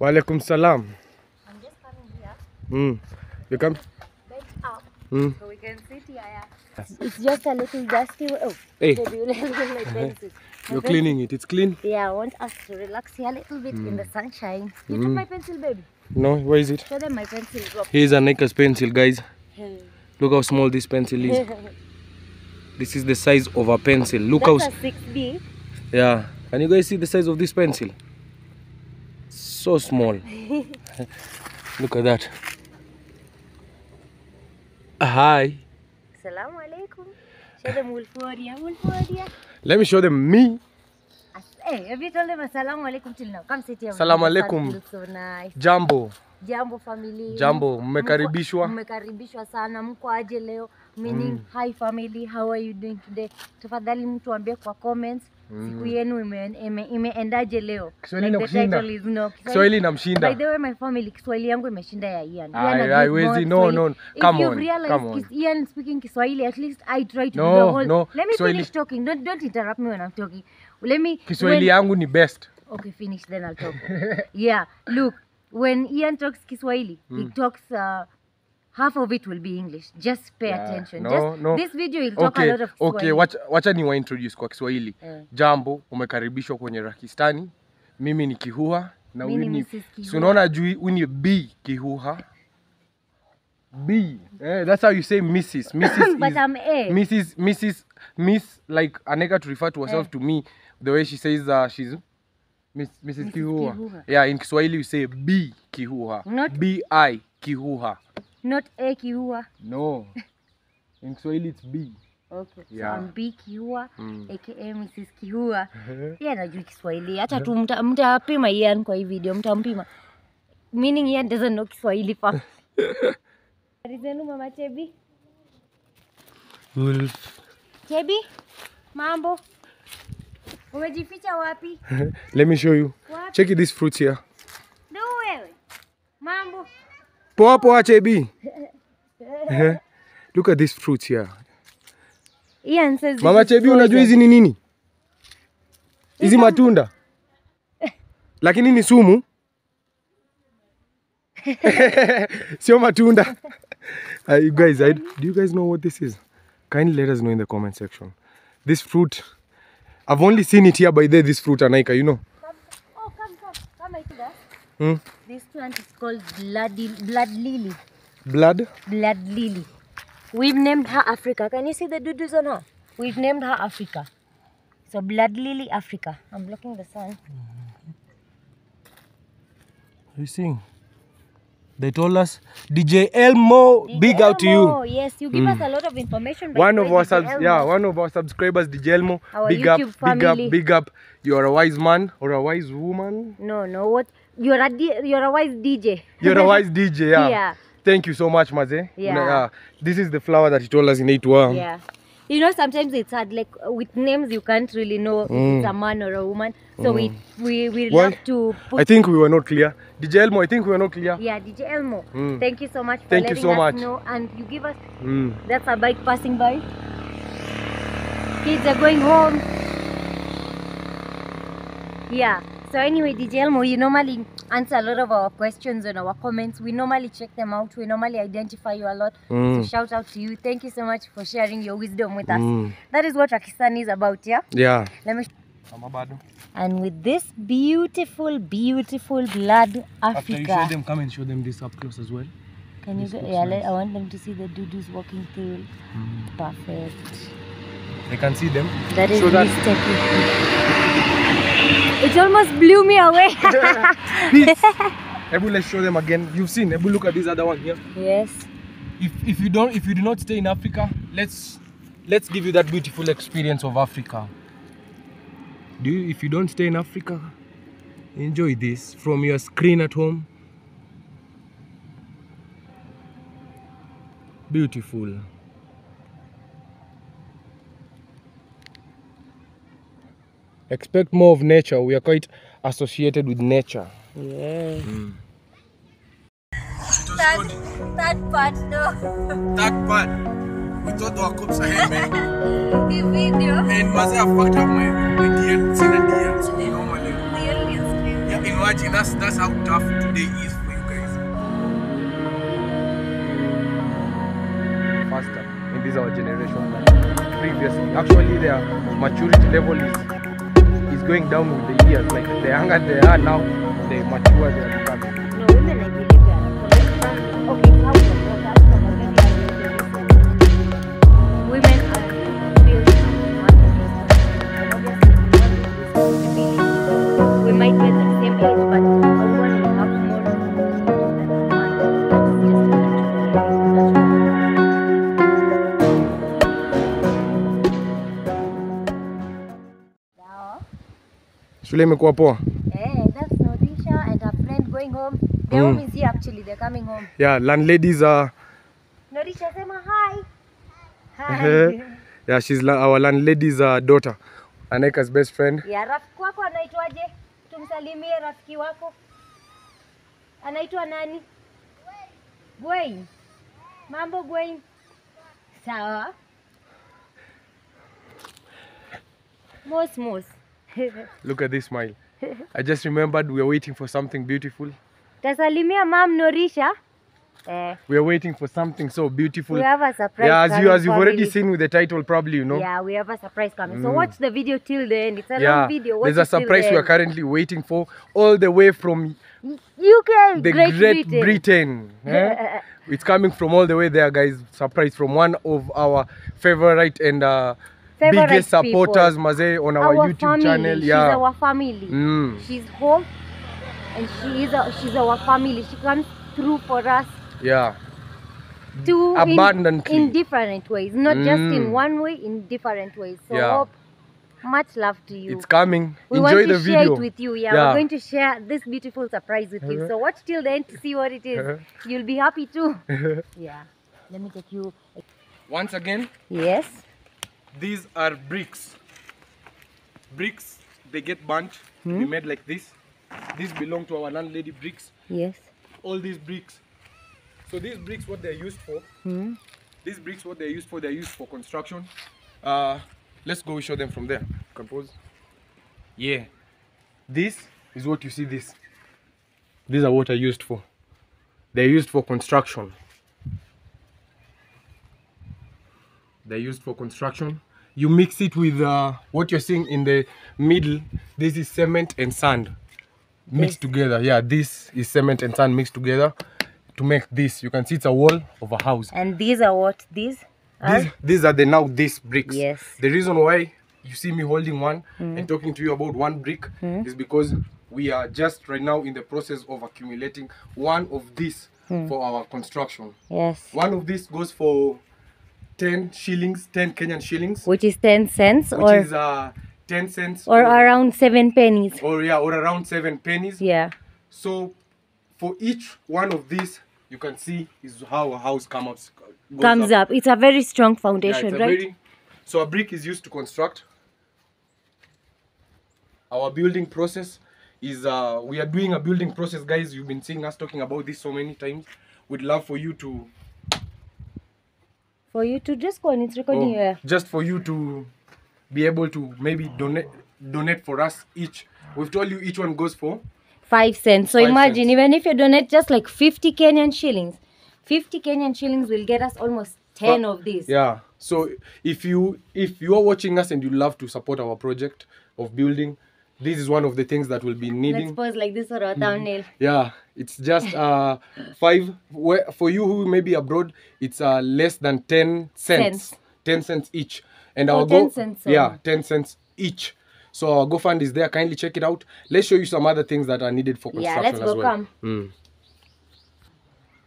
Walaikum salam. I'm just coming here. Mm. You come? Bend up Mm. so we can sit here. It's just a little dusty. Oh, Hey, baby, you let me my pencil. My you're cleaning it. It's clean. Yeah, I want us to relax here a little bit in the sunshine. You took my pencil, baby. No, where is it? Show them my pencil. Drop. Here's Aaniqa's pencil, guys. Look how small this pencil is. This is the size of a pencil. Look how. That's s- a 6B. Yeah. Can you guys see the size of this pencil? So small. Look at that. Hi. Assalamu alaikum. Show them Wolforia. Wolforia. Let me show them me. Hey, have you told them assalamu alaikum till now? Come sit here. Assalamu alaikum. Look So nice. Jambo. Jambo family. Jambo, mmekaribishwa. Mmekaribishwa sana. Mko aje leo? Meaning, hi family, how are you doing today? Tafadhali mtuambie kwa comments siku yenu ime- ime- imeendaje leo? Kiswahili Like inakushinda? no. Kiswahili By the way, my family, Kiswahili yangu imeshinda ya Ian. Ai, Ian ai, ajui wezi, more no, no, come on, come on. Ian speaking Kiswahili, at least I try to No, do the whole. no, Let me Kiswahili- finish talking. Don't don't interrupt me when I'm talking. Let me. Kiswahili when- yangu ni best. Okay, finish, then I'll talk. yeah, look, when Ian talks Kiswahili, mm. he talks, uh, half of it will be English. Just pay Yeah, attention. no, Just, no. This video will talk Okay, a lot of Swahili. okay, wacha, wacha ni waintroduce kwa Kiswahili. Yeah. Jambo, umekaribishwa kwenye Rakistani. Mimi ni Kihua na Mimi huyu ni Mrs. Kihua. si unaona juu huyu ni B Kihua. B. Eh, that's how you say Mrs. Mrs. But is I'm A. Mrs. Mrs. Miss like Aneka to refer to herself yeah. to me the way she says uh, she's Miss, Mrs. Mrs. Kihua. Kihua. Yeah, in Kiswahili you say B Kihua. Not- B I Kihuha. Not A Kiua. No. In Swahili it's B. Okay. Yeah. So I'm B Kiua, Mm. aka Mrs. Kiua. Yeye anajua Kiswahili. Hata tu mta- mtapima Ian kwa hii video, mtampima. Meaning Ian doesn't know Kiswahili pa. Habari zenu mama Chebi? Wolf. Chebi? Mambo? Umejificha wapi? Let me show you. Wapi? Check this fruit here. Ndio wewe. Mambo. Poa poa JB. Look at these fruits here. Ian says this Mama JB Chebi unajua hizi ni nini? Hizi matunda. Lakini ni sumu. Sio matunda. Uh, you guys, I, do you guys know what this is? Kindly let us know in the comment section. This fruit, I've only seen it here by there, this fruit, Anaika, you know. Hmm? This plant is called bloody, blood lily. Blood. Blood lily. We've named her Africa. Can you see the dudus on her? We've named her Africa. So blood lily Africa. I'm blocking the sun. Are you seeing? They told us, DJ Elmo, big out to you. Yes, you give us a lot of information. One of our subs, Elmo. yeah, one of our subscribers, DJ Elmo, Our big up, YouTube big up, big up. You are a wise man or a wise woman. No, no. What? You're a D- you're a wise DJ. You're a wise DJ, yeah. Yeah. Thank you so much, Maze. Yeah. Uh, this is the flower that he told us in Aitwa. Yeah. You know, sometimes it's hard. Like with names, you can't really know if it's a man or a woman. So we we we Why? love to put. I think we were not clear. DJ Elmo, I think we were not clear. yeah, DJ Elmo. Mm. Thank you so much for Thank you so us much. know. And you give us Mm. that's a bike passing by. Kids are going home. Yeah. So anyway, DJ Elmo, you normally answer a lot of our questions and our comments. We normally check them out. We normally identify you a lot. Mm. So shout out to you. Thank you so much for sharing your wisdom with us. Mm. That is what Rakistaani is about, yeah? Yeah. Let me Mama and with this beautiful, beautiful blood Africa. After you show them, come and show them this up close as well. Can you go? Yeah, nice. I want them to see the dudus walking through. Perfect. They can see them. That is Show that. It almost blew me away. Peace. Ebu, let's show them again. You've seen. Ebu, look at this other one here. yes. If if you don't, if you do not stay in Africa, let's let's give you that beautiful experience of Africa. Do you? If you don't stay in Africa, enjoy this from your screen at home. Beautiful. Expect more of nature. We are quite associated with nature. Yes. Hmm. That, that part, no. That part, we thought our cups ahead, man. The video. And Mazia fucked up my, my DL, seen a DL, so we normally. The earliest. Yeah, in Imagine that's that's how tough today is for you guys. Faster in this our generation than previously. Actually, their maturity level is is going down with the years. Like the younger they are now, the mature they Shule imekuwa poa. eh, that's Nodisha and her friend going home. Their home is here actually. They're coming home. Yeah, landladies are. Nodisha, sema hi. Hi. Yeah, she's la- our landlady's uh, daughter, Aneka's best friend. Yeah, rafiki wako anaitwaje? Tumsalimie rafiki wako. Anaitwa nani? Gwen. Mambo Gwen. Sawa. Mos mos. Look at this smile. I just remembered we are waiting for something beautiful. Tasalimia mam Norisha. Eh, We are waiting for something so beautiful. we have a surprise. yeah, as you as you've already seen with the title, probably you know. Yeah, we have a surprise coming. So Mm. watch the video till the end. It's a Yeah, long video. Watch there's a surprise the we are currently waiting for, all the way from UK, the Great, Great, Britain. Britain. eh? it's coming from all the way there, guys. Surprise from one of our favorite and uh, Favorite biggest people. supporters, Maze, on our, our YouTube family. channel. She's Yeah. our family. Mm. She's home, and she is a, she's our family. She comes through for us Yeah. to in- Abundantly. in, different ways, not just in Mm. one way, in different ways. So Yeah. hope, much love to you. It's coming. we Enjoy want to the share video. it with you. Yeah, Yeah. we're going to share this beautiful surprise with you. So watch till the end to see what it is. You'll be happy too. yeah. Let me take you. Once again, Yes. These are bricks. Bricks, they get burnt to be made like this. These belong to our landlady bricks. Yes. All these bricks. So these bricks, what they're used for, Hmm. these bricks, what they're used for, they're used for construction. Uh, let's go show them from there. Compose. Yeah. This is what you see this. These are what are used for. They're used for construction. They're used for construction. You mix it with uh, what you're seeing in the middle. This is cement and sand mixed together. Yeah, this is cement and sand mixed together to make this. You can see it's a wall of a house. And these are what these are. These, these are the now these bricks. Yes. The reason why you see me holding one mm. and talking to you about one brick mm. is because we are just right now in the process of accumulating one of these mm. for our construction. Yes. One of these goes for 10 shillings, 10 Kenyan shillings, Which is ten cents which or is uh, 10 cents or around seven pennies. or yeah, or around 7 pennies. Yeah. So for each one of these, you can see is how a house comes up. Comes up. It's a very strong Yeah, foundation, a right? very- so a brick is used to construct. Our building process is uh, we are doing a building process, guys. You've been seeing us talking about this so many times. We'd love for you to For you to just go on, it's recording oh, here. just for you to be able to maybe donate donate for us each. We've told you each one goes for Five cents. So Five imagine, cents. even if you donate just like 50 Kenyan shillings, 50 Kenyan shillings will get us almost 10 uh, of these. Yeah. So if you if you are watching us and you love to support our project of building, this is one of the things that will be needing Let's pause like this for our mm. thumbnail. Yeah, it's just uh five. For you who may be abroad, it's uh less than ten cents. Cents. Ten cents each, and Oh, our 10 go cents, yeah, oh. ten cents each. So our GoFund is there. Kindly check it out. Let's show you some other things that are needed for Yeah, construction let's as go, well. come. Mm.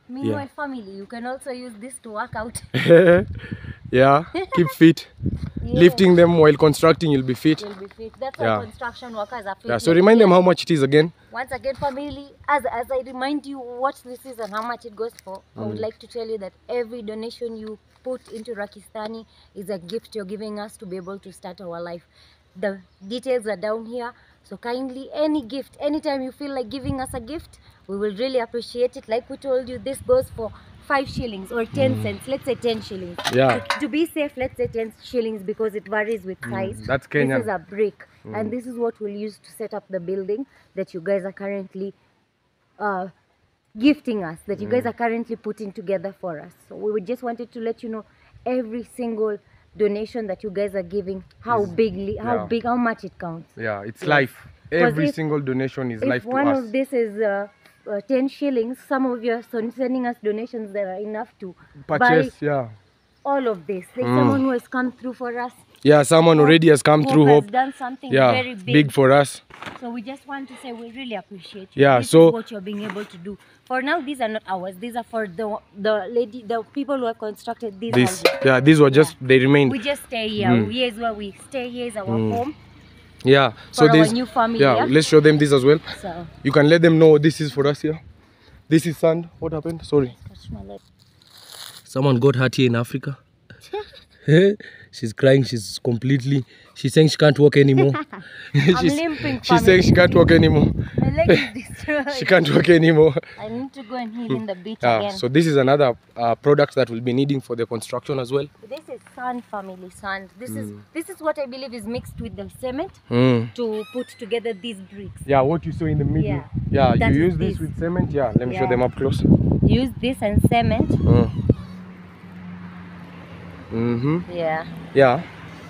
Meanwhile, family, you can also use this to work out. yeah, keep fit. Yeah. Lifting them while constructing, you'll be fit. You'll be fit. That's Yeah. why construction workers are fit. Yeah. So remind them how much it is again. Once again, family, as, as I remind you what this is and how much it goes for, I would mm. like to tell you that every donation you put into Rakistaani is a gift you're giving us to be able to start our life. The details are down here. So kindly, any gift, anytime you feel like giving us a gift, we will really appreciate it. Like we told you, this goes for five shillings or ten hmm. cents. Let's say ten shillings. Yeah. To, to be safe, let's say ten shillings because it varies with hmm, size. that's This is a brick. Hmm. and this is what we'll use to set up the building that you guys are currently uh, gifting us that you guys are currently putting together for us so we just wanted to let you know every single donation that you guys are giving how bigly how yeah. big how much it counts Yeah, it's Yes. life. Every if- single donation is if life to one of this is uh, uh, 10 shillings some of you are sending us donations that are enough to Purchase, buy yeah. all of this like Mm. someone who has come through for us Yeah, someone already has come through has hope. done something Yeah, very big. big for us. so we just want to say we really appreciate you Yeah, this so- what you're being able to do for now these are not ours these are for the the lady the people who have constructed these This, houses yeah, these were just, they remained. we just stay here Mm. here is where we stay here is our Mm. home Yeah, for so our this, new family yeah, yeah? let's show them this as well. so You can let them know this is for us here. This is sand. What happened? Sorry. touch my leg. Someone got hurt here in Africa. she's crying. She's completely. She's saying she can't walk anymore. she's, limping, She's saying she can't walk anymore. my leg is destroyed She can't walk anymore. I need to go and heal in the beach Yeah. again. So this is another uh, product that we'll be needing for the construction as well. this is sand family sand. This is Mm. this is what I believe is mixed with the cement Mm. to put together these bricks. Yeah, what you saw in the middle. Yeah. Yeah, you use this this. with cement. Yeah, let me show them up close. Use this and cement. Mm. Mm-hmm. Yeah. Yeah,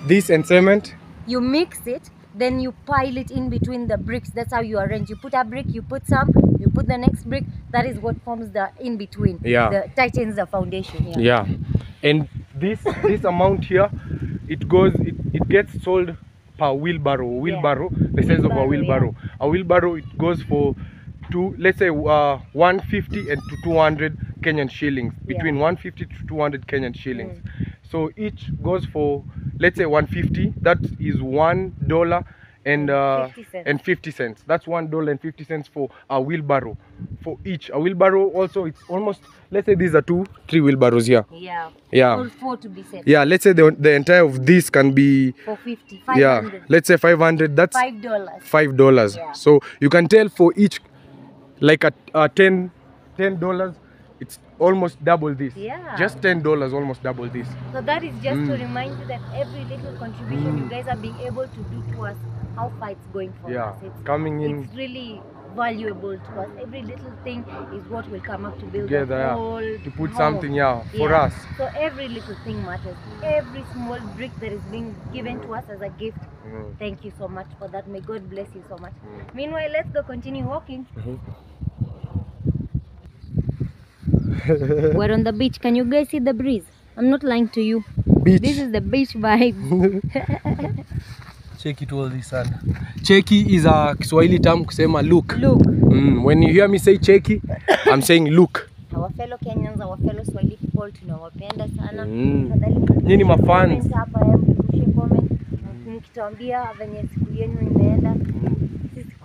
this and cement. You mix it, then you pile it in between the bricks. That's how you arrange. You put a brick, you put some, you put the next brick. That is what forms the in between. Yeah. The tightens the foundation. Yeah. Yeah, and this this amount here, it goes it, it gets sold per wheelbarrow. Wheelbarrow, the size of a Wheelbarrow, wheelbarrow. A wheelbarrow it goes for two, let's say uh, 150 and to 200 Kenyan shillings. Yeah. Between 150 to 200 Kenyan shillings. So each goes for let's say 150. That is one dollar and uh, 50 and 50 cents that's one dollar and 50 cents for a wheelbarrow. For each a wheelbarrow also it's almost let's say these are two three wheelbarrows here. Yeah. Yeah. All four to be. Yeah, let's say the, the entire of this can be For 50, yeah, let's say 500 that's Five dollars. five dollars. Yeah. So you can tell for each like a, a 10 10 dollars it's almost double this. Yeah. Just 10 dollars almost double this. So that is just to Mm. remind you that every little contribution you Mm. guys are being able to do to us, how far it's going for Yeah. us. It's, Coming in it's really valuable to us. Every little thing is what will come up to build together a yeah, whole to put home. something yeah for Yeah. us. So every little thing matters. Every small brick that is being given to us as a gift. Mm. Thank you so much for that. May God bless you so much. Mm. Meanwhile, let's go continue walking. Mhm. We're on the beach. Can you guys see the breeze? I'm not lying to you. Beach. This is the beach vibe. Cheki tu all sana. Cheki is a Kiswahili term kusema look. Look. Mm. When you hear me say cheki, I'm saying look. our fellow Kenyans, our fellow Swahili people tunawapenda sana. Mm. Nyinyi ni mafans. hapa, hebu comment mkituambia venye siku yenu imeenda.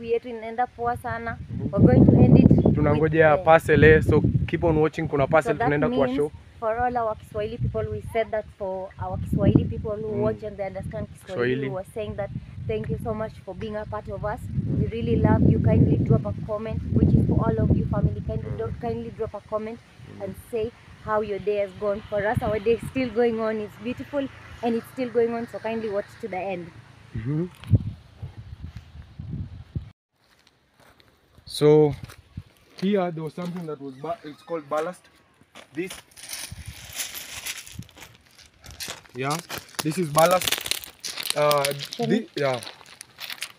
Siku yetu inaenda poa sana. We're going to end it. Tunangojea parcel eh, so keep on watching kuna parcel so tunaenda kwa show. For all our Kiswahili people, we said that for our Kiswahili people who Mm. watch and they understand Kiswahili, Kiswahili. we were saying that thank you so much for being a part of us. We really love you. Kindly drop a comment, which is for all of you family. Kindly, do, kindly drop a comment and say how your day has gone. For us, our day is still going on. It's beautiful and it's still going on. So kindly watch to the end. Mhm. So here there was something that was, it's called ballast. This yeah, this is ballast. Uh, the, yeah,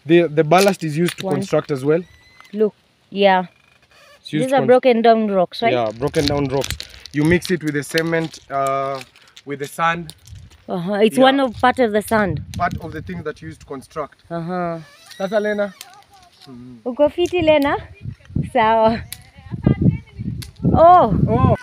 the the ballast is used to One. construct as well. Look, yeah, these are broken down rocks, right? Yeah, broken down rocks. You mix it with the cement, uh, with the sand. Uh-huh. It's Yeah. one of part of the sand. Part of the things that you use to construct. Uh-huh. Sasa Lena. Uko fiti Lena? Sawa. Oh, Oh.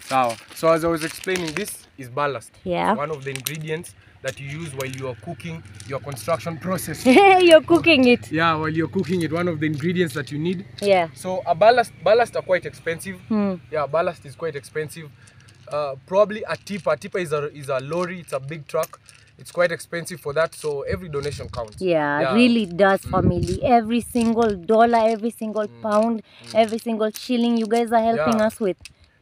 Sawa. So as I was explaining, this is ballast. Yeah. It's one of the ingredients that you use while you are cooking your construction process. you're cooking it. yeah, while you're cooking it, one of the ingredients that you need. Yeah. So a ballast, ballast are quite expensive. Hmm. Yeah, ballast is quite expensive. Uh, probably a tipper. A tipper is a is a lorry. It's a big truck. It's quite expensive for that. So every donation counts. Yeah, really does, mm. family. Every single dollar, every single mm. pound, mm. every single shilling you guys are helping Yeah. us with.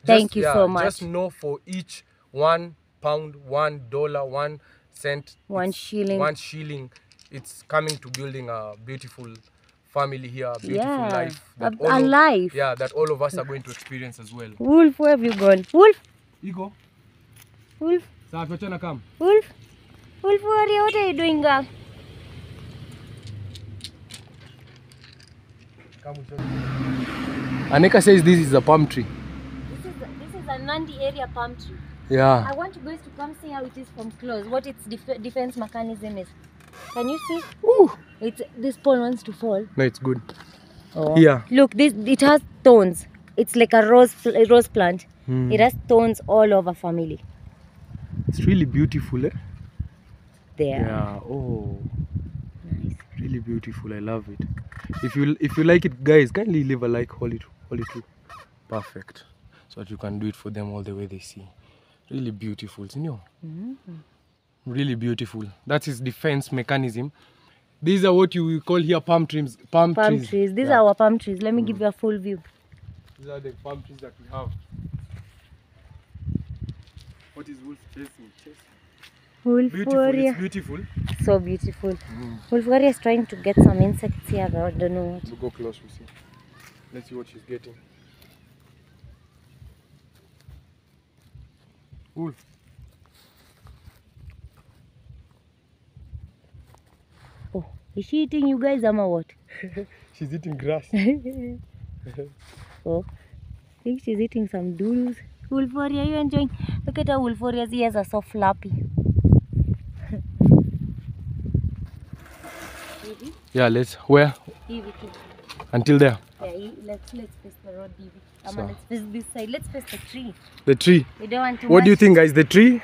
Thank Just- you yeah, so much. Just know for each one pound, one dollar, one cent, One shilling. one shilling, it's coming to building a beautiful family here, a beautiful Yeah, life. a- all a of- life. Yeah, that all of us are going to experience as well. Wolf, where have you gone? Wolf, Ego, Wolf, tuachana come. Wolf, Wolf, warrior, what are you doing, girl? Come we show you. Aaniqa says this is a palm tree. This is this is a Nandi area palm tree. Yeah. I want you guys to come see how it is from close. What its def- defense mechanism is. Can you see? Woo. It's this pole wants to fall. No, it's good. Oh. Here. Look, this it has thorns. It's like a rose a rose plant. Hmm. It has thorns all over family. It's really beautiful, eh? There. Yeah. Oh, Nice. really beautiful. I love it. If you if you like it, guys, kindly leave a like. Hold it, hold it too. Perfect. So that you can do it for them all the way they see. Really beautiful, you know. Mhm. Really beautiful. That is defense mechanism. These are what you will call here palm trees. Palm, Palm trees. trees. These Yeah. are our palm trees. Let me give you a full view. These are the palm trees that we have. What is wolf chasing? Chasing. Wolf Beautiful. beautiful. So beautiful. Mm. Wolf warrior is trying to get some insects here. I don't know what. We'll go close. We see. Let's see what she's getting. Wolf. Oh, is she eating you guys, or what? She's eating grass. oh, I think she's eating some doodles. Wolf warrior, you enjoying? Look at how wolf warrior's ears are so flappy. Evie, yeah, let's. Where? Evie. Until there. Yeah, let's let's face the road, Evie. Come So- on, let's face this side. Let's face the tree. The tree. We don't want too What much. do you think, guys? The tree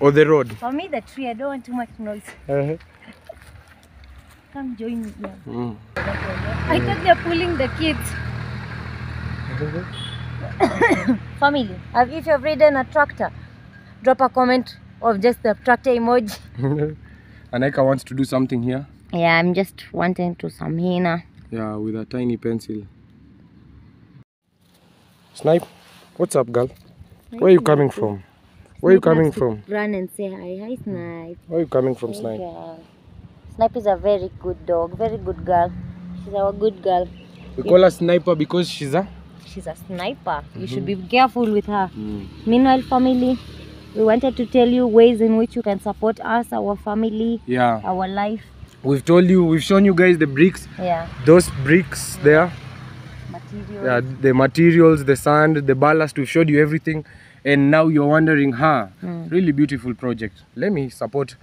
or the road? For me, the tree. I don't want too much noise. Uh-huh. Come join me here. Mm. I thought they're pulling the kids. Family, have- if you've ridden a tractor, drop a comment of just the tractor emoji. Aaniqa wants to do something here. Yeah, I'm just wanting to some henna. Yeah, with a tiny pencil. Snipe, what's up, girl? Where are you coming from? Where are you coming from? Run and say hi. Hi, Snipe. Where are you coming from, Snipe? Snipe is a very good dog, very good girl. She's our good girl. We call her Sniper because she's a. She's a sniper. You should be careful with her. Mm. Meanwhile, family, we wanted to tell you ways in which you can support us, our family, Yeah, our life. We've told you, we've shown you guys the bricks. Yeah, Those bricks there, material. yeah, the materials, the sand, the ballast. We've showed you everything, and now you're wondering, huh? Mm. Really beautiful project. Let me support.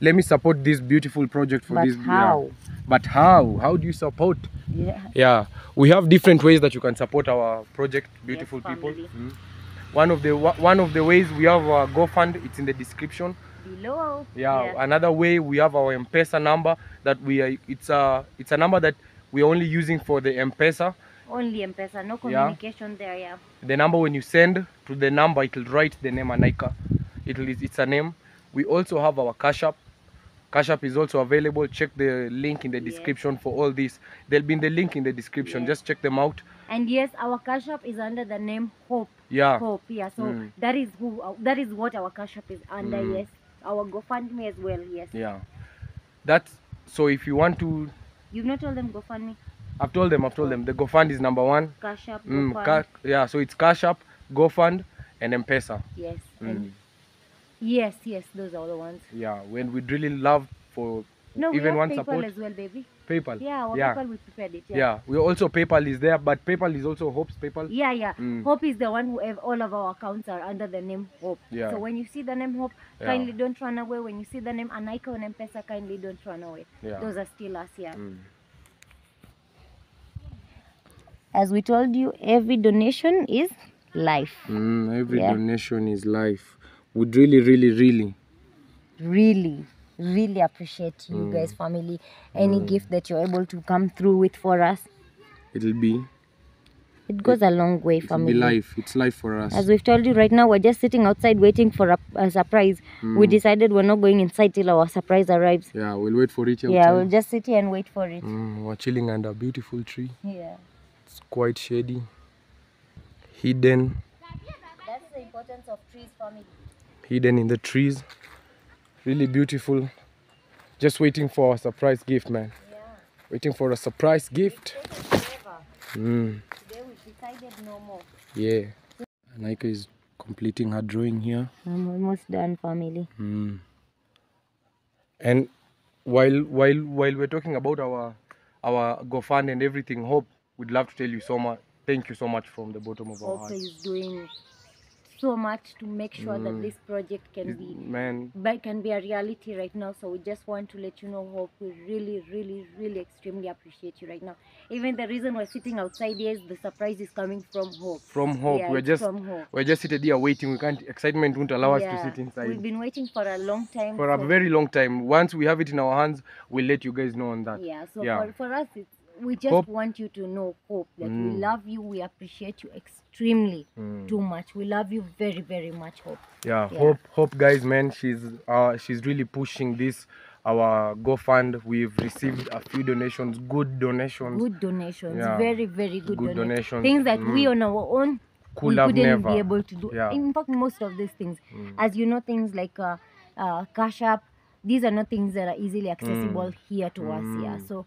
Let me support this beautiful project for But this. yeah. how? But how? How do you support? Yeah. Yeah, we have different ways that you can support our project, beautiful Yes, people. Mm. One of the one of the ways we have our GoFund. It's in the description. Below. Yeah. Another way we have our M-Pesa number that we are. It's a it's a number that we're only using for the M-Pesa. Only M-Pesa, no Yeah. communication there, yeah. The number when you send to the number, it'll write the name Aaniqa. It'll it's a name. We also have our Cash App. Cash App is also available. Check the link in the Yes. description for all this. There'll be in the link in the description. Yes. Just check them out. And yes, our cash app is under the name Hope. Yeah. Hope, yeah. So Mm. that is who uh, that is what our cash app is under, Mm. yes. Our GoFundMe as well, yes. Yeah. That's so if you want to You've not told them GoFundMe? I've told them, I've told them the GoFund is number one. Cash app, Mm, ca- yeah, so it's Cash App, GoFund, and M-Pesa. yes. Mm. Yes, yes, those are the ones. Yeah, when we'd really love for No, we even have one PayPal support, as well, baby. PayPal. Yeah, yeah, PayPal we prepared it. yeah. Yeah. We also PayPal is there, but PayPal is also Hope's PayPal. Yeah, yeah. Mm. Hope is the one who have all of our accounts are under the name Hope. Yeah. So when you see the name Hope, kindly don't run away. When you see the name Aaniqa and M-Pesa, kindly don't run away. Yeah. Those are still us, yeah. Mm. As we told you, every donation is life. Mm, every donation is life. Would really, really, really. Really, really appreciate you hmm. guys, family. Any hmm. gift that you're able to come through with for us, It'll be, it goes a long way, it'll family. be life. It's life for us. As we've told you right now, we're just sitting outside waiting for a, a surprise. We hmm. decided we're not going inside till our surprise arrives. yeah, we'll wait for it. Yeah, we'll just sit here and wait for it. Mm, we're chilling under a beautiful tree. Yeah. It's quite shady, hidden, That's the importance of trees, family. hidden in the trees. Really beautiful. Just waiting for a surprise gift, man. Yeah. Waiting for a surprise gift. Mm, Today we decided no more. yeah. Naika is completing her drawing here. I'm almost done, family. Mm. And while while while we're talking about our our GoFund and everything, Hope, we'd love to tell you so much. Thank you so much from the bottom of our Hope hearts. is doing so much to make sure that Mm. this project can It- be Man, but can be a reality right now. So we just want to let you know, Hope, we really, really, really extremely appreciate you right now. Even the reason we're sitting outside here is the surprise is coming from Hope. from Hope, Yeah, we're just from Hope. we're just seated here waiting. We can't excitement won't allow us to sit inside. We've been waiting for a long time. for a very long time. Once we have it in our hands, we'll let you guys know on that. Yeah, so Yeah. For, for us, it's, we just Hope- want you to know, Hope, that we Mm. love you, we appreciate you extremely Mm. too much. We love you very, very much, Hope. Yeah, Yeah. hope hope guys, man. She's uh she's really pushing this our GoFund. We've received a few donations, good donations. Good donations, Yeah. very, very good, Good donations. donations. Things that we Mm. on our own Could we have couldn't never. be able to do. Yeah. In fact, most of these things, Mm. as you know, things like uh, uh, Cash App, these are not things that are easily accessible here to us. Yeah, Mm. so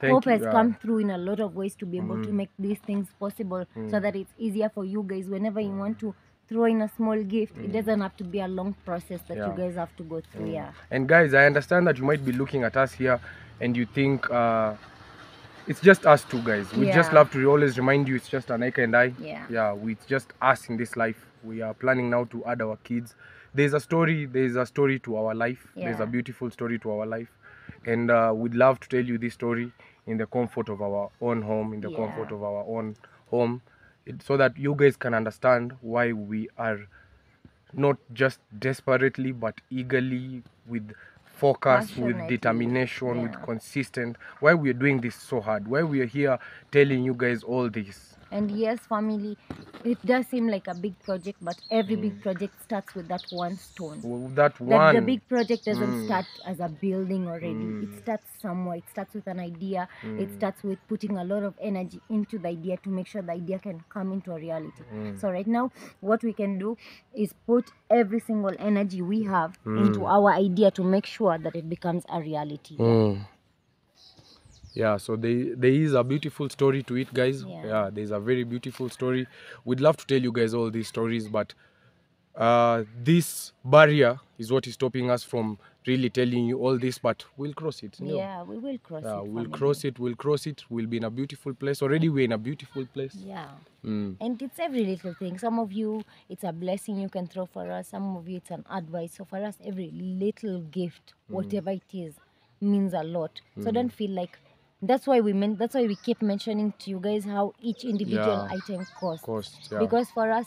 Thank Hope you, has yeah. come through in a lot of ways to be able to Mm. make these things possible so Mm. that it's easier for you guys whenever you want to throw in a small gift. It doesn't have to be a long process that Yeah. you guys have to go through. Mm. Yeah. And guys, I understand that you might be looking at us here and you think uh it's just us two guys. We just love to always remind you it's just Aaniqa and I. Yeah. yeah we, it's just us in this life we are planning now to add our kids there's a story there's a story to our life yeah. there's a beautiful story to our life and uh, we'd love to tell you this story in the comfort of our own home in the comfort of our own home. It, so that you guys can understand why we are not just desperately but eagerly with focus with determination with yeah. consistent why we are doing this so hard? Why we are here telling you guys all this And yes, family, it does seem like a big project, but every Mm. big project starts with that one stone. Well, that That one the big project doesn't Mm. start as a building already. It Mm. starts somewhere. It starts with an idea. It Mm. starts with putting a lot of energy into the idea to make sure the idea can come into a reality. Mm. So right now, what we can do is put every single energy we have into Mm. our idea to make sure that it becomes a reality. Mm. Yeah, so there, there is a beautiful story to it, guys. Yeah. Yeah. there's a very beautiful story. We'd love to tell you guys all these stories, but uh, this barrier is what is stopping us from really telling you all this. But we'll cross it. no? Yeah, we will cross Yeah, it. we'll family. cross it. We'll cross it. We'll be in a beautiful place. Already, we're in a beautiful place. Yeah. Mm. And it's every little thing. Some of you, it's a blessing you can throw for us. Some of you, it's an advice. So for us, every little gift, whatever it is, means a lot. So don't feel like. That's why we meant. That's why we keep mentioning to you guys how each individual Yeah. item costs. Cost. Yeah. Because for us,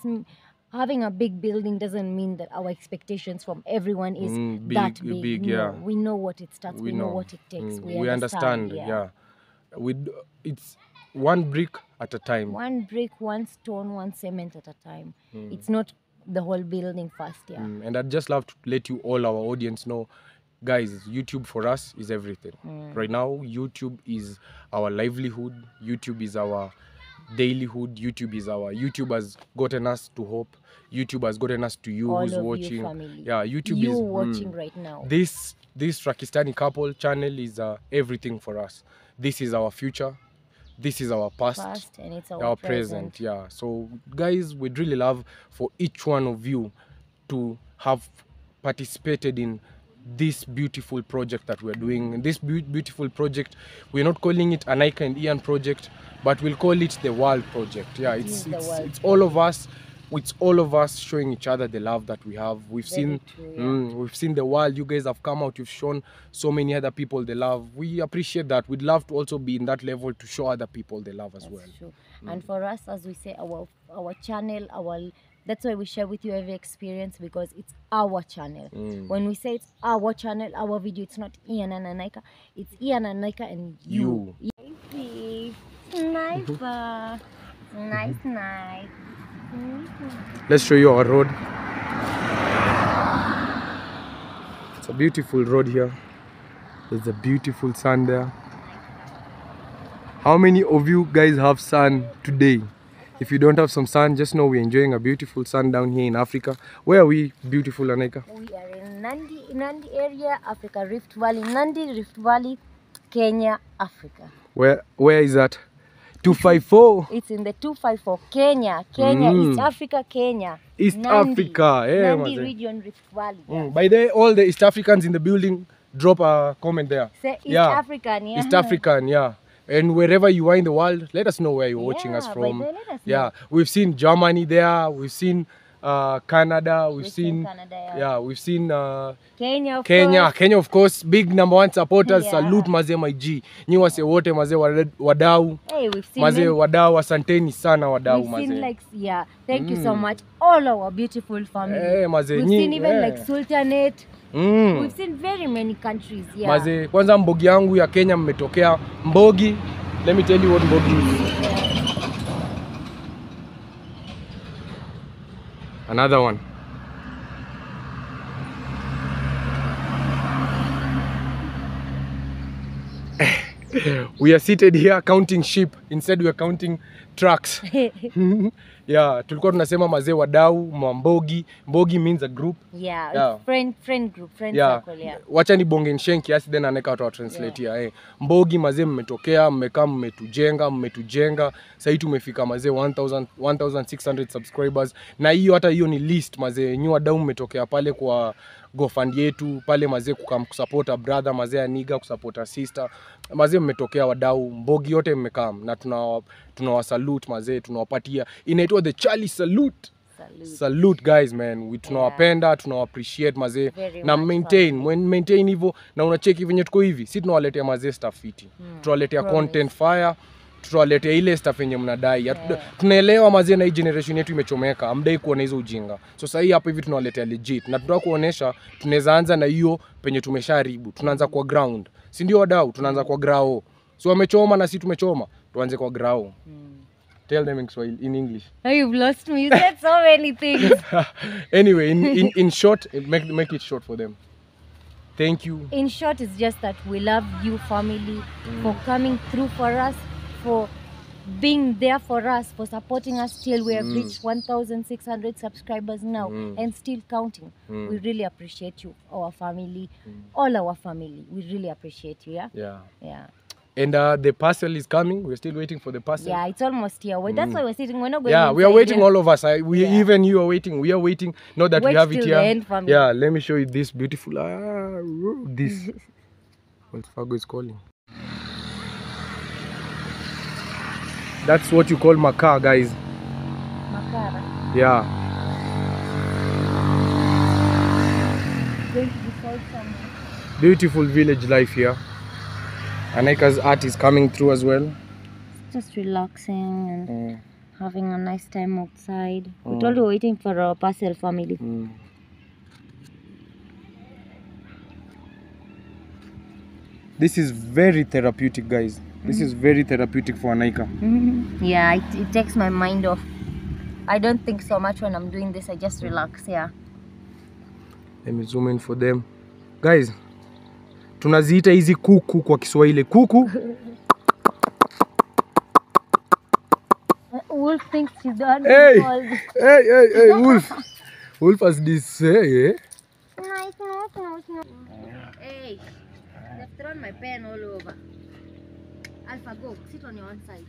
having a big building doesn't mean that our expectations from everyone is Mm, that big, big. big, no, yeah. we know what it starts. We, know. what it takes. Mm, We, understand. Yeah. We it's one brick at a time. One brick, one stone, one cement at a time. Mm. It's not the whole building first. Yeah. Mm, and I'd just love to let you all our audience know, guys, YouTube for us is everything. Mm. Right now, YouTube is our livelihood. YouTube is our dailyhood. YouTube is our YouTube has gotten us to hope. YouTube has gotten us to you All who's you watching. family. yeah, YouTube you is mm, watching right now. this this Rakistaani couple channel is uh, everything for us. This is our future. This is our past past and it's our, our present. present. yeah so guys we'd really love for each one of you to have participated in this beautiful project that we're doing. This beau- beautiful project we're not calling it an Ika and Ian project but we'll call it the world project. Yeah it's is it's, world it's all of us it's all of us showing each other the love that we have we've Very seen true, yeah. mm, we've seen the world you guys have come out you've shown so many other people the love we appreciate that we'd love to also be in that level to show other people the love as That's well true. And for us, as we say, our our channel, our that's why we share with you every experience because it's our channel. Mm. When we say it's our channel, our video, it's not Ian and Aaniqa, it's Ian and Aaniqa and you. you. Sniper. nice, nice. Let's show you our road. It's a beautiful road here. There's a beautiful sun there. How many of you guys have sun today? If you don't have some sun, just know we're enjoying a beautiful sun down here in Africa. Where are we, beautiful Aaniqa? We are in Nandi, Nandi area, Africa, Rift Valley, Nandi, Rift Valley, Kenya, Africa. Where where is that? 254 It's in the 254 Kenya, Kenya, Mm. East Africa, Kenya. East Nandi, Africa. Eh, Nandi mazee. region, Rift Valley. Mm. By the way, all the East Africans in the building, drop a comment there. Say East Yeah. African, yeah. East African, yeah. And wherever you are in the world, let us know where you're watching us Yeah, from. the let us Yeah, we've seen Germany there. We've seen uh, Canada. We've, We've seen seen, Canada, yeah. yeah. We've seen uh, Kenya, of Kenya. course. Kenya, of course, big number one supporters. Yeah. Salute mazee my G. Nyi wase wote mazee wad- wadau. Hey, we've seen Mazee wadau, asanteni sana wadau We've seen mazee. like yeah, thank mm. you so Mm. much, all our beautiful family. Hey, mazee, We've nyi- seen even yeah. like Sultanate. Mm. We've seen very many countries. Yeah. Mazee, kwanza mbogi yangu ya Kenya mmetokea Mbogi. Let me tell you what Mbogi is. Another one. we are seated here counting sheep instead we are counting trucks. yeah, tulikuwa tunasema mazee wadau, mambogi. Mbogi means a group. yeah, Yeah. friend friend group, friend Yeah. circle. Yeah. Wacha ni bonge bongen kiasi then anaweka watu wa translate yeah. Eh. Mbogi mazee mmetokea, mmekaa mmetujenga, mmetujenga. Sasa hii tumefika mazee 1000 1600 subscribers. Na hiyo hata hiyo ni list mazee. Nyi wadau mmetokea pale kwa GoFund yetu pale mazee kukam kusupport a brother mazee aniga kusupport a sister. Mazee mmetokea wadau, Mbogi yote mmekam na tuna tunawasalute mazee, tunawapatia. Inaitwa the Charlie salute. Salute. Salute guys man, we tunawapenda, tunawaappreciate mazee. Na maintain when maintain hivyo na unacheki venye tuko hivi, si tunawaletea mazee stuff fiti, tunawaletea content fire, tutawaletea ile stuff yenye mnadai. Yeah. Tunaelewa mazee na hii generation yetu imechomeka, amdai kuona hizo ujinga. So sasa hii hapa hivi tunawaletea legit. Na tunataka kuonesha tunaweza anza na hiyo penye tumeshaharibu, tunaanza kwa ground, si ndio wadau? Tunaanza kwa grao, so wamechoma na si tumechoma, tuanze kwa grao. Tell them in Kiswahili, in English. Oh, you've lost me. You said so many things. anyway, in, in, in short, make, make it short for them. Thank you. In short, it's just that we love you, family, for coming through for us, for being there for us, for supporting us till we have Mm. reached 1,600 subscribers now Mm. and still counting. Mm. We really appreciate you, our family, all our family. We really appreciate you. Yeah, Yeah. yeah, And uh, the parcel is coming. We're still waiting for the parcel. yeah. It's almost here. That's why we're sitting. We're not going. Yeah, we are waiting, yet. all of us. I, we Yeah. even you are waiting. We are waiting. Not that Wait we have it here. the end, family. Yeah, let me show you this beautiful. Ah, this. what Fago is calling. That's what you call makar, guys. Makara. Yeah. Going to decide somewhere. Beautiful village life here. Aaniqa's art is coming through as well. Just relaxing and Mm, having a nice time outside. We Mm. told you we're waiting for our parcel family. mm. This is very therapeutic, guys. This is very therapeutic for Aaniqa. Yeah, it, it takes my mind off. I don't think so much when I'm doing this. I just relax. Yeah. Let me zoom in for them. Guys, tunaziita hizi kuku kwa Kiswahili. Kuku. Wolf thinks she's the Hey, hey, hey, hey, Wolf. Wolf has this say, eh? Hey, they've thrown my pen all over. Alpha, go. Sit on your own side.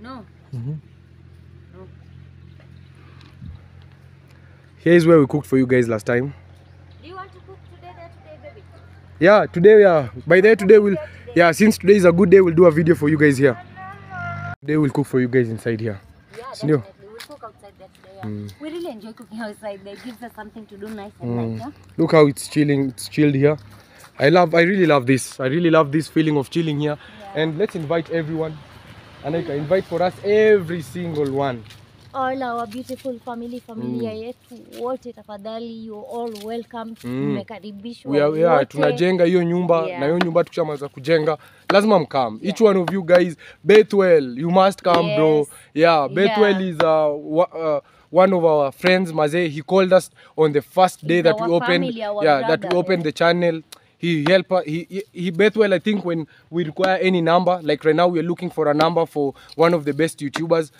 No. Mhm. No. Here's where we cooked for you guys last time. Yeah, today, yeah. By the way, today we'll, yeah, since today is a good day, we'll do a video for you guys here. Today we'll cook for you guys inside here. Yeah, Sindio? definitely. We'll cook outside there today. Yeah. We really enjoy cooking outside. There gives us something to do nice and Mm. nice. Yeah? Look how it's chilling, it's chilled here. I love, I really love this. I really love this feeling of chilling here. And let's invite everyone. Aaniqa, invite for us every single one. All our beautiful family familia yetu wote tafadhali you all welcome. Mmekaribishwa We are, yeah, tunajenga hiyo nyumba Yeah. na hiyo nyumba tukishamaliza kujenga lazima mkam each one of you guys Bethwell you must come bro. Yes. yeah. Bethwell Yeah. is a uh, one of our friends Mazee he called us on the first day He's that we opened family, yeah yeah that we opened yeah. the channel. He help us he, he, he Bethwell I think when we require any number like right now we are looking for a number for one of the best YouTubers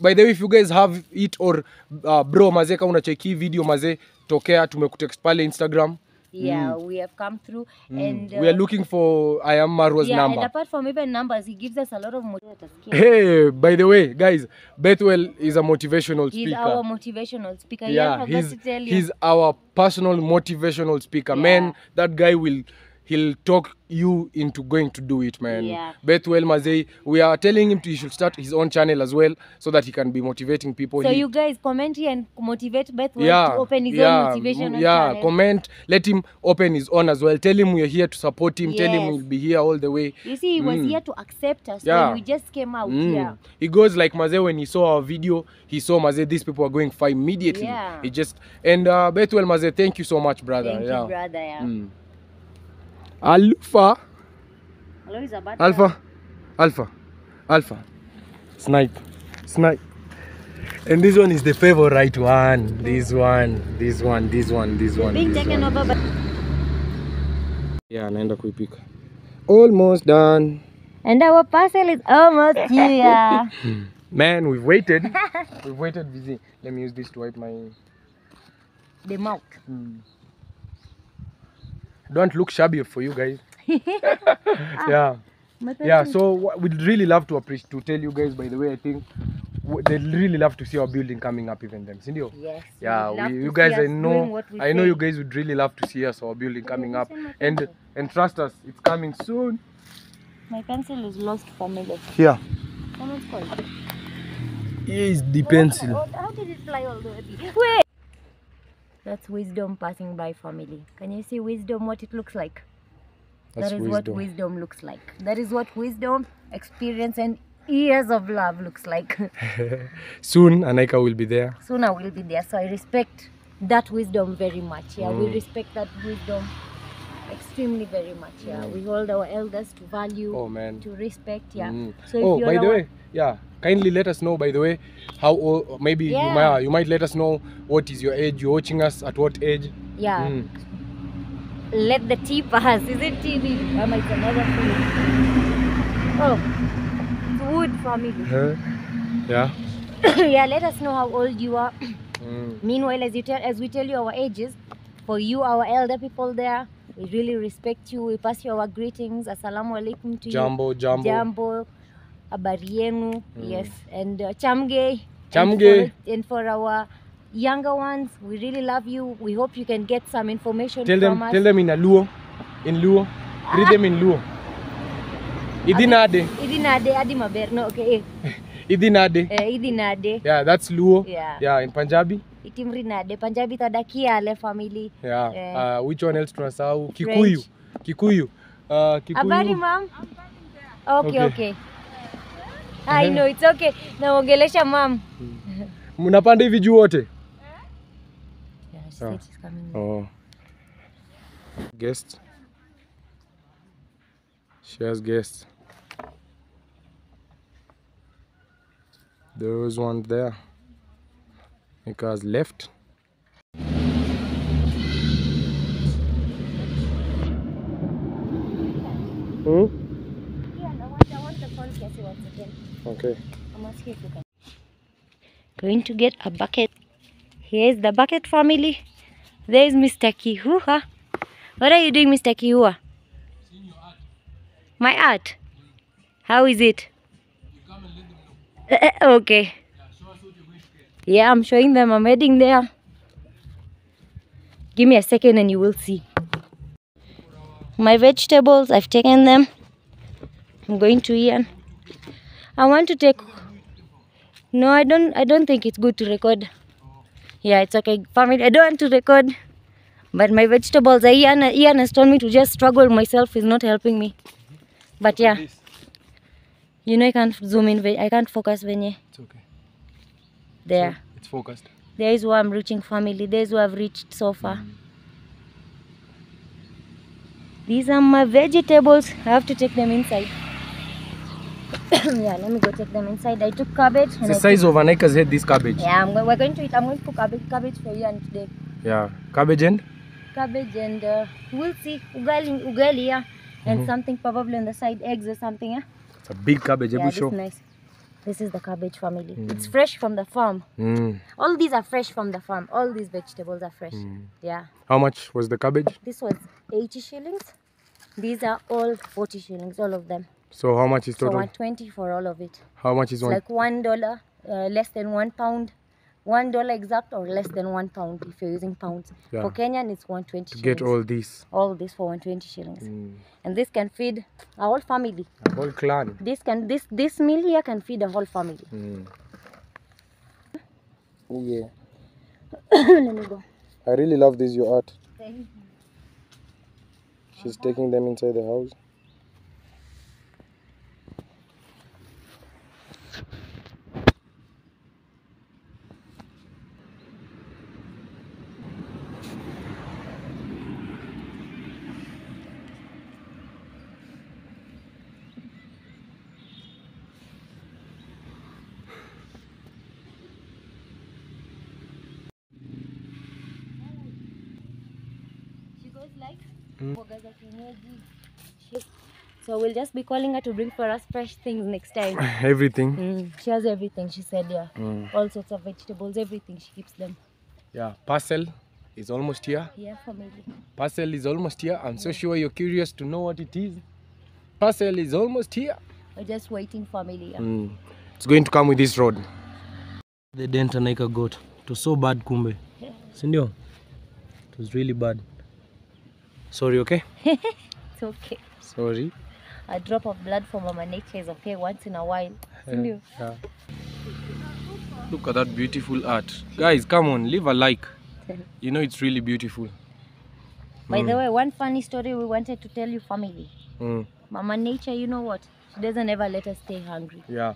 by the way if you guys have it or uh, bro mazee kama unacheki hii video mazee tokea tumekutext pale instagram Yeah, mm. we have come through mm. and uh, we are looking for i am marwa's yeah, number and apart from even numbers, he gives us a lot of motivation. hey by the way guys bethwell is a motivational He's speaker our motivational speaker. yeah yeah he's to tell you. he's our personal motivational speaker yeah. man that guy will he'll talk you into going to do it man Yeah. bethwell mazei we are telling him to, he should start his own channel as well so that he can be motivating people so He- you guys comment here and motivate Bethwell yeah to open his yeah, own motivational yeah channel. comment let him open his own as well tell him we're here to support him yes. tell him we'll be here all the way You see, he was Mm. here to accept us Yeah. when we just came out Mm. here. He goes like Mazei when he saw our video, he saw Mazei these people are going far immediately. Yeah. He just and uh Bethwell Mazei thank you so much, brother. Thank yeah. you, brother. Yeah. Mm. Alpha, Alpha, Alpha, Alpha. Snipe, snipe. And this one is the favorite one. This one, this one, this one, this one. being taken one. over by Yeah, naenda kuipika. Almost done. and our parcel is almost here. Man, we've waited. we've waited busy. Let me use this to wipe my the mouth. Don't look shabby for you guys. yeah, yeah. So we'd really love to appreciate to tell you guys. By the way, I think they'd really love to see our building coming up, even them. Sindio? Yes. Yeah, we'd love we, to you guys, see I us doing know, what we I know say. you guys would really love to see us our building coming you up, and pencil? and trust us, it's coming soon. My pencil is lost family. Here Someone's called. is the pencil. how did it fly all the way? Wait! That's wisdom passing by family. Can you see wisdom what it looks like? That's that is what wisdom. wisdom looks like. That is what wisdom, experience, and years of love looks like. Soon, Aaniqa will be there. Soon I will be there. So I respect that wisdom very much. Yeah, we Mm. respect that wisdom extremely very much. Yeah, we hold our elders to value, Oh man. to respect. Yeah. Mm. So if oh, by the way, yeah, kindly let us know. By the way, how old? Maybe you might you might let us know what is your age. You're watching us at what age? yeah, Mm. let the tea pass. Is it TV? Another food. Oh, it's wood family. Huh? Yeah. yeah, let us know how old you are. Mm. Meanwhile, as you tell, as we tell you our ages, for you, our elder people there, we really respect you. We pass you our greetings. Assalamu alaikum to Jambo, jambo. you. Jambo. Habari yenu. mm. Yes, and uh, chamge. Chamge. And for, and for our younger ones, we really love you. We hope you can get some information Tell from them, us. tell them in a Luo, in Luo. Read them in Luo. Idinade, Idinade adi maber. No, okay. idinade. Eh, idinade. Yeah, that's Luo. Yeah. Yeah, in Punjabi. Itimri nade. Punjabi tadakia ale family. Yeah. Eh. Uh, which one else tunasahau? Kikuyu. Kikuyu. Uh, Habari Kikuyu. mam? Okay, Okay. okay. I know, it's okay. Naongelesha mam. Mnapanda hivi juu wote? Oh. Guest. She has guests. There was one there. Because left. Hmm? Okay. Going to get a bucket. Here's the bucket family. There's Mr. Kihua. What are you doing, Mr. Kihua? My art. How is it? Okay. Yeah, I'm showing them. I'm heading there. Give me a second and you will see. My vegetables, I've taken them. I'm going to Ian. I want to take. No, I don't. I don't think it's good to record. Yeah, it's okay. Family, I don't want to record. But my vegetables, Ian, Ian has told me to just struggle myself. Is not helping me. But yeah, you know, I can't zoom in. I can't focus venye It's okay. there. It's focused. There is where I'm reaching family. There is where I've reached so far. Mm. These are my vegetables. I have to take them inside. yeah, let me go take them inside. I took cabbage. And the I size of an acre's head, this cabbage. yeah, I'm, we're going to eat. I'm going to cook cabbage, cabbage for you and today. Yeah. Cabbage and? Cabbage and uh, we'll see. Ugali, ugali, yeah. And something probably on the side, eggs or something, yeah. It's a big cabbage. Yeah, this show. is nice. This is the cabbage family. It's fresh from the farm. Mm. All these are fresh from the farm. All these vegetables are fresh. Yeah. How much was the cabbage? This was 80 shillings. These are all 40 shillings, all of them. So how much is total? So 120 for all of it. How much is It's one? like one dollar, uh, less than one pound, one dollar exact, or less than one pound if you're using pounds. Yeah. For Kenyan, it's 120 to get all this. all this for 120 shillings. Mm. And this can feed a whole family. A whole clan. This can this this meal here can feed a whole family. Mm. Yeah. Let me go. I really love this your art. Thank you. She's taking them inside the house. So we'll just be calling her to bring for us fresh things next time. Everything. Mm. She has everything. She said yeah, Mm. all sorts of vegetables, everything. She keeps them Yeah. Parcel is almost here. here family. Parcel is almost here. I'm so sure you're curious to know what it is. Parcel is almost here. We're just waiting for family. Yeah. Mm. It's going to come with this road. The dent Naika got. It was so bad, Kumbe. Yeah. Sindio? It was really bad. Sorry, okay? It's okay. Sorry. A drop of blood from Mama Nature is okay once in a while. Sindio? Yeah. Look at that beautiful art. Guys, come on, leave a like. You know it's really beautiful. By the Mm. way, one funny story we wanted to tell you, family. Mm. Mama Nature, you know what? She doesn't ever let us stay hungry. Yeah.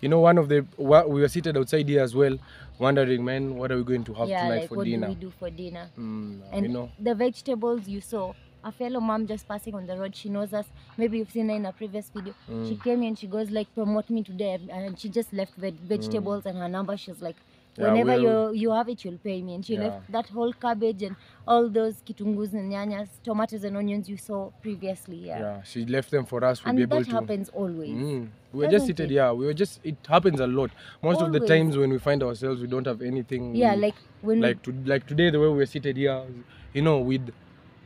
You know, one of the we were seated outside here as well, wondering, man, what are we going to have yeah, tonight like for what dinner? What do we do for dinner? Mm, And you know, the vegetables you saw, a fellow mom just passing on the road, she knows us. Maybe you've seen her in a previous video. She Mm. came here and she goes like, promote me today, and she just left veg- vegetables and her number. She's like, Mm. Yeah, whenever well- you you have it, you'll pay me. And she Yeah. left that whole cabbage and all those kitungus and nyanyas, tomatoes and onions you saw previously. Yeah, yeah, she left them for us to and be able that to. happens always. Mm. We were just seated, it? yeah. We were just. It happens a lot. Most of the times when we find ourselves, we don't have anything. Yeah, like when like to, like today, the way we were seated here, you know, with,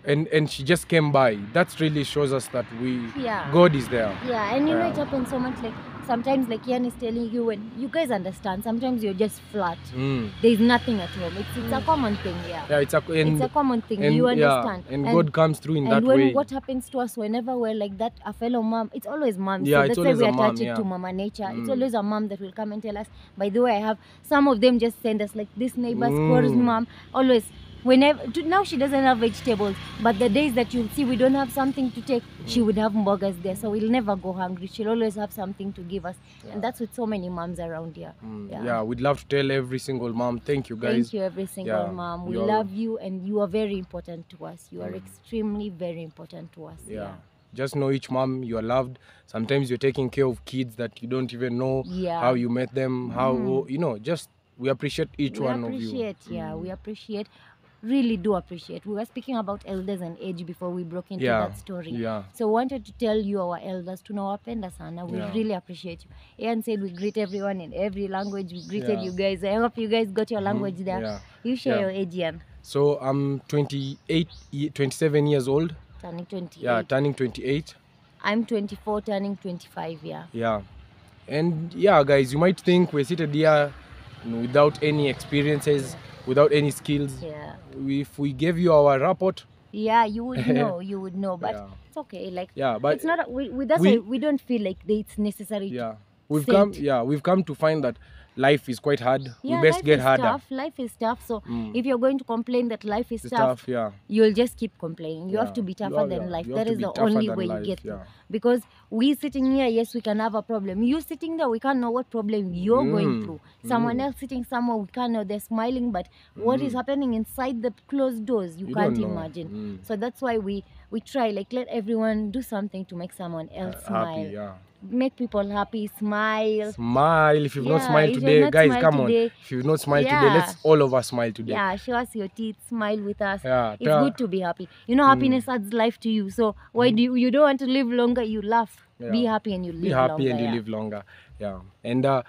and and she just came by. That really shows us that we, Yeah. God is there. Yeah, and you know it happens so much. Like sometimes, like Ian is telling you, when you guys understand, sometimes you're just flat. Mm. There is nothing at home. It's it's a common thing. Yeah, Yeah, it's a and, it's a common thing. and you yeah, understand. and, God comes through in that and when way. what happens to us whenever we're like that, a fellow mom, it's always mom. Yeah, so it's that's why always we a mom, attach it to Mama Nature. It's Mm. always a mom that will come and tell us. By the way, I have some of them just send us like this neighbor's mm. Mm. mom. Always, whenever now she doesn't have vegetables, but the days that you see we don't have something to take, she Mm. would have mbogas there. So we'll never go hungry. She'll always have something to give us, Yeah. and that's with so many moms around here. Mm, Yeah. yeah. we'd love to tell every single mom, thank you guys. Thank you, every single Yeah, mom. We you're- love you, and you are very important to us. You are Mm. extremely very important to us. Yeah. Just know each mom you are loved. Sometimes you're taking care of kids that you don't even know Yeah. how you met them, how Mm. you know, just we appreciate each we one appreciate, of you. Appreciate, yeah, Mm. we appreciate, really do appreciate. We were speaking about elders and age before we broke into Yeah, that story. Yeah. So wanted to tell you our elders to know tunawapenda sana. We Yeah. really appreciate you. Ian said we greet everyone in every language. We greeted Yeah. you guys. I hope you guys got your mm-hmm. language there. Yeah. You share your age, Ian. So I'm 28, 27 years old. Turning 28. Yeah, turning 28. I'm 24, turning 25, yeah. Yeah. And yeah, guys, you might think we're seated here without any experiences, without any skills. Yeah. If we gave you our report, Yeah, you would know, you would know, but Yeah. it's okay. Like, yeah, but it's not, we, we, that's we- why we don't feel like it's necessary yeah, we've come. Yeah, we've come to find that life is quite hard. Yeah, we best life get is harder. tough. Life is tough. So Mm. if you're going to complain that life is It's tough, tough. Yeah. you'll just keep complaining. You have to be tougher than yeah, life. you That is the only way you life, get through. yeah. Because we sitting here, yes, we can have a problem. You sitting there, we can't know what problem you're going Mm, through. Someone mm. else sitting somewhere, we can't know. They're smiling, but what is Mm. happening inside the closed doors, you, You can't imagine. Mm. So that's why we we try like let everyone do something to make someone else Uh, smile. happy. Yeah. make people happy, smile. Smile. If you've not Yeah, smiled today, not guys, smiled come today- on. If you've not smiled today, let's all of us smile today. Yeah, show us your teeth, smile with us. Yeah, It's good to be happy. You know, happiness adds life to you. So why do you, you don't want to live longer? You laugh. Be happy and you live Be happy longer. and you yeah. live longer. Yeah. And uh,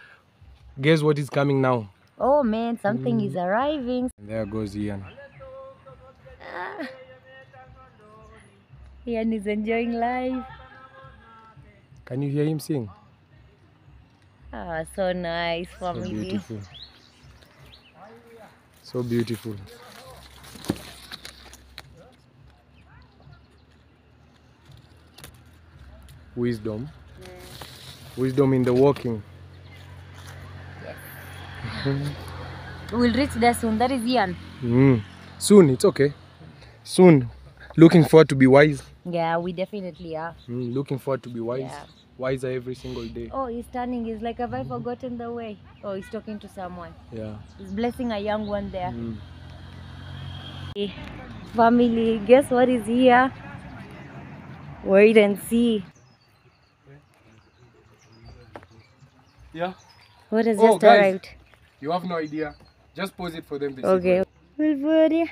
guess what is coming now? Oh man, something is Mm. arriving. There goes Ian. Ian is enjoying life. Can you hear him sing? Ah, so nice, So beautiful. So beautiful. Wisdom. Wisdom in the walking. We'll reach there soon. That is Ian. Mm. Soon, it's okay. Soon. Looking forward to be wise. Yeah, we definitely are. Mm, looking forward to be wise. Yeah. Wiser every single day. Oh, he's turning. He's like, have I forgotten the way? Oh, he's talking to someone. Yeah. He's blessing a young one there. Mm. Family, guess what is here? Wait and see. Yeah. What has Oh, just guys. arrived? You have no idea. Just pause it for them. Okay. Wolf,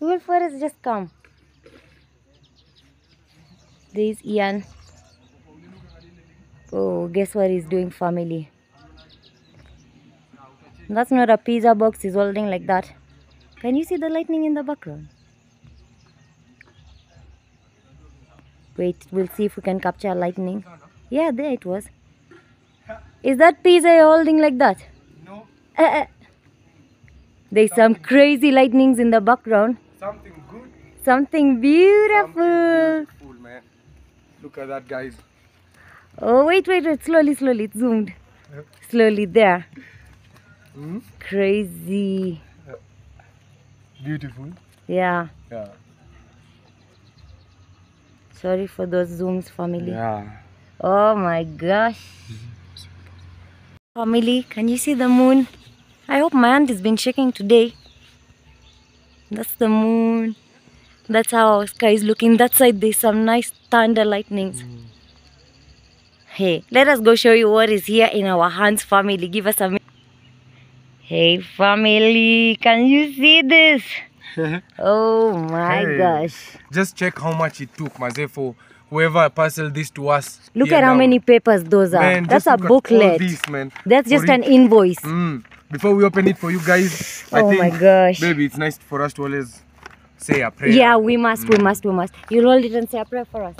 Wolf has just come. There is Ian. Oh, guess what he's doing, family? That's not a pizza box he's holding like that. Can you see the lightning in the background? Wait, we'll see if we can capture lightning. Yeah, there it was. Is that pizza you're holding like that? No, Uh, uh. There's some crazy lightnings in the background. something good. Something beautiful. Man. Look at that, guys. Oh, wait, wait, wait. Slowly, slowly. It zoomed. Slowly there. Mm? Crazy. Beautiful. Yeah. Yeah. Sorry for those zooms, family. Yeah. Oh my gosh. Family, can you see the moon? I hope my hand has been shaking today. That's the moon. That's how our sky is looking. That side there's some nice thunder lightnings. Hey, let us go show you what is here in our hands, family. Give us a minute. Hey, family, can you see this? Oh my Hey. gosh. Just check how much it took, Maze, for whoever parceled this to us. Look at how many papers those are. Man, That's a look at all booklet. This. That's For just it- an invoice. Mm. Before we open it for you guys, I Oh think, my gosh. baby, it's nice for us to always say a prayer. Yeah, we must, we must, we must. You all didn't say a prayer for us.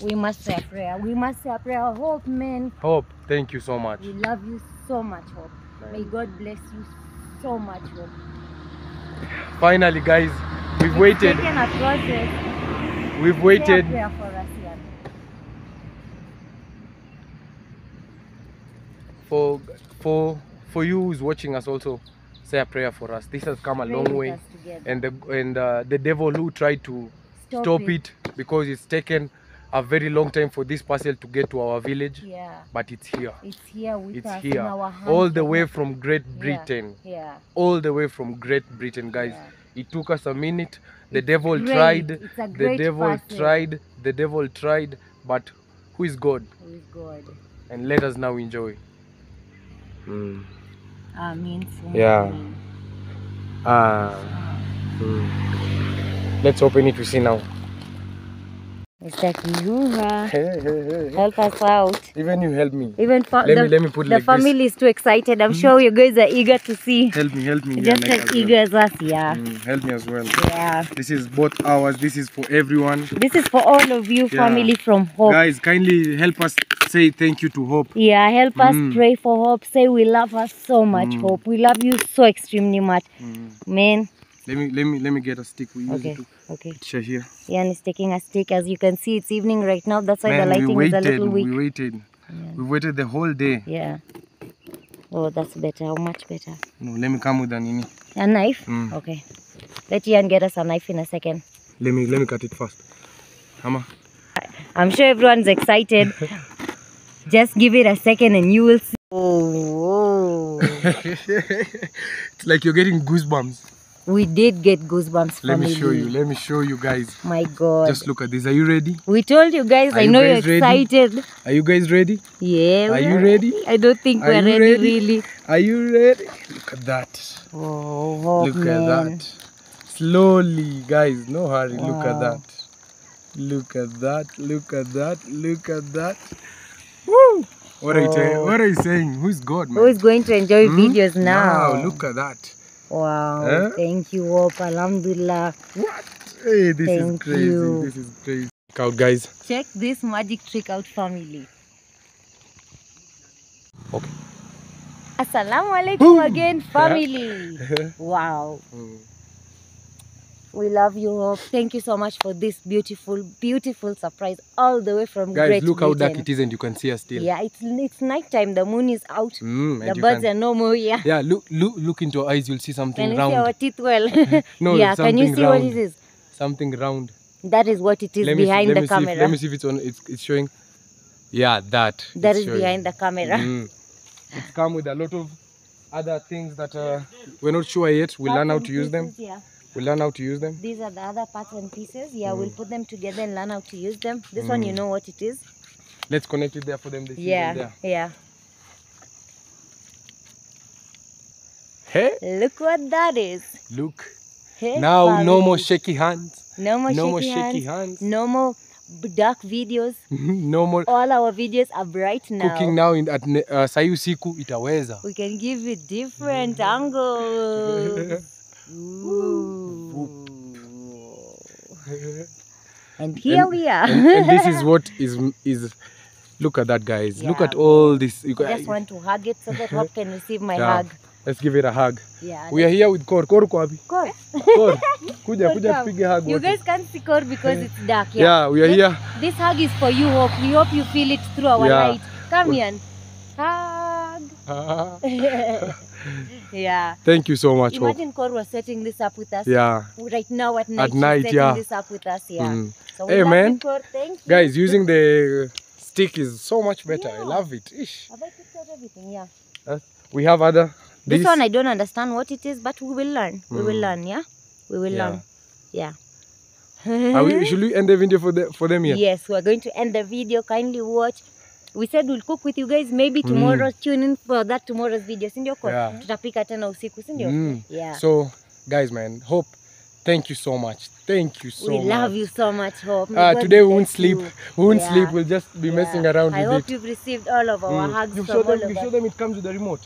We must say a prayer. We must say a prayer. Hope, man. Hope, thank you so much. We love you so much, Hope. May God bless you so much, Hope. Finally, guys, we've It's waited. taken a process. We've Say a waited. prayer for us, Ian. for for for you who's watching us also say a prayer for us this has come a long way and the and uh, the devil who tried to Stop stop, it. it. because it's taken a very long time for this parcel to get to our village Yeah, but it's here it's here with it's us in here our hands. all the way from great britain Yeah. all the way from great britain guys Yeah. it took us a minute the It's devil great. tried It's a the devil parcel. tried the devil tried but who is god With God. and let us now enjoy Mm. Amen. Yeah. Ah. Mm. Let's open it to see now. Hey, hey, hey. help us out. Even you help me. Even Let the, me let me put the like family is too excited. I'm sure you guys are eager to see. Help me, help me. Just yeah, like as eager as us, yeah. Mm, help me as well. Yeah. This is both ours. This is for everyone. This is for all of you, Yeah. family from Hope. Guys, kindly help us say thank you to Hope. Yeah, help us Mm. pray for Hope. Say we love her so much, Mm. Hope. We love you so extremely much. Mm. Man. Let me let me let me get a stick. We use Okay, it okay. picture here. Ian is taking a stick. As you can see, it's evening right now. That's why the Man, we lighting is a little weak. we waited. Yeah. We waited the whole day. Yeah. Oh, that's better. Much better. No, let me come with an ini. A knife? Mm. Okay. Let Ian get us a knife in a second. Let me let me cut it first. Hammer. I'm sure everyone's excited. Just give it a second and you will see. Oh, it's like you're getting goosebumps. We did get goosebumps Let family. me show you. Let me show you guys. My God. Just look at this. Are you ready? we told you guys. Are I you know guys you're ready? excited. Are you guys ready? Yeah. Are you ready? I don't think Are we're ready, ready? really. Are you ready? Look at that. Oh, hope, Look man. at that. Slowly, guys. No hurry. Look at that. Look at that. Look at that. Look at that. Woo! What are you saying? Oh. What are you saying? Who's God, man? Who is going to enjoy Hmm? videos now? Wow, look at that. Wow. Eh? Thank you, Hope. Alhamdulillah. What? Hey, this is crazy. you. This is crazy. Look out, guys. Check this magic trick out, family. Okay. Assalamu alaikum again, family. wow. Mm. We love you, Hope. Thank you so much for this beautiful, beautiful surprise all the way from Guys, Great look how dark it is and you can see us still. Yeah, it's it's nighttime. The moon is out. Mm, the birds can, are no more here. Yeah, look, look, look into our eyes. You'll see something Can you round. see our teeth well? No, yeah, can you see what it is? Something round. That is what it is let behind see, the camera. if, let me see if it's on. It's, it's showing. Yeah, that. That is showing. behind the camera. Mm. It's come with a lot of other things that uh, we're not sure yet. We'll learn how to use them. Yeah. We'll learn how to use them. These are the other parts and pieces. Yeah, Mm. we'll put them together and learn how to use them. This one, you know what it is. Let's connect it there for them. Yeah, yeah. Hey, Look what that is. look. Hey, now no more shaky hands. no more no shaky more shaky hands. hands. No more dark videos. no more All our videos are bright now. cooking now in at uh, sahi usiku itaweza. We can give you different angles. Ooh. And here And- we are. and, and this is what is is look at that guys Yeah. look at all this you I just want to hug it so that Rob can receive my Yeah. hug. let's give it a hug Yeah. we are here with Kor Kor uko wapi Kor, Kor kuja kuja tupige hug You guys can't see Kor because it's dark. Yeah. yeah we are This- here This hug is for you, Hope. We hope you feel it through our Yeah. light. Come here. Hug. Hug. yeah. thank you so much Hope. Imagine Kor was setting this up with us. yeah Right now at night. At night, setting yeah. this up with us. Yeah. Mm. So Hey, man. You, Thank you. guys using the stick is so much better i love it Ish. Have I picked out everything? Yeah. we have other This, one I don't understand what it is, but we will learn. We will Mm. learn. Yeah. We will Yeah. learn. Yeah. Are we, should we end the video for the, for them here Yes, we are going to end the video. Kindly watch. We said we'll cook with you guys maybe tomorrow. mm. Tune in for that tomorrow's video. Sindio kwa? Yeah. Tutapika tena usiku, sindio? Mm. Yeah. so guys man hope thank you so much thank you so we much love you so much, Hope. Uh, today we won't sleep. you. We won't Yeah. sleep. We'll just be yeah. messing around I with hope it. you've received all of our Mm. hugs You show them. You show them. It comes with the remote.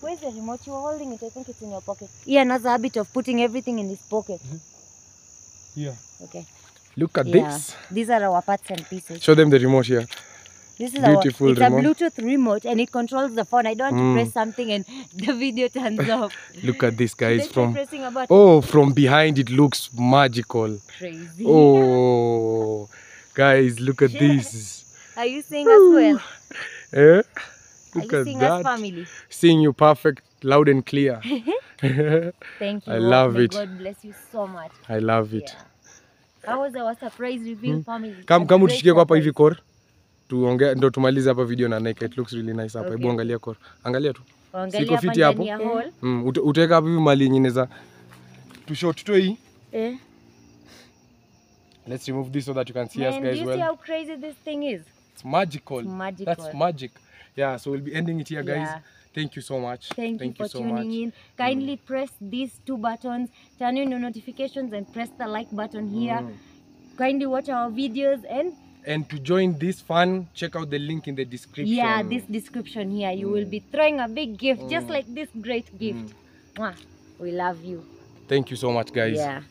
Where's the remote? You were holding it. I think it's in your pocket. Yeah, has a habit of putting everything in his pocket. Yeah. Okay. Look at Yeah. this. These are our parts and pieces. Show them the remote here. This is Beautiful our, it's remote. a Bluetooth remote and it controls the phone. I don't want Mm. to press something and the video turns off. Look at this, guys. From pressing a button? oh, from behind it looks magical. Crazy. Oh, guys, look at this. Are you seeing us well? Eh? Are Look you at that. family? Seeing you perfect, loud and clear. Thank you. I love May it. God bless you so much. I love it. Yeah. How was our surprise reveal family? Come, come utushikie kwa hapa hivi surprise. Tuongea ndo tumalize hapa video na Nike. It looks really nice hapa. Hebu Okay. Angalia kor. Angalia tu. Siko fiti hapo. hall. Mm, utaweka hapo hivi mali nyingine za tushot tu hii. Eh. Let's remove this so that you can see us Man, do guys you well. see how crazy this thing is? It's magical. It's magical. That's magic. Yeah, so we'll be ending it here, guys. Yeah. Thank you so much. Thank, Thank you you for so tuning much. in. Kindly mm. press these two buttons, turn on your notifications, and press the like button here. Mm. Kindly watch our videos and And to join this fun, check out the link in the description. yeah, this description here. You mm. will be throwing a big gift, mm. just Mm. like this great gift. Mwah. We love you. Thank you so much, guys. Yeah.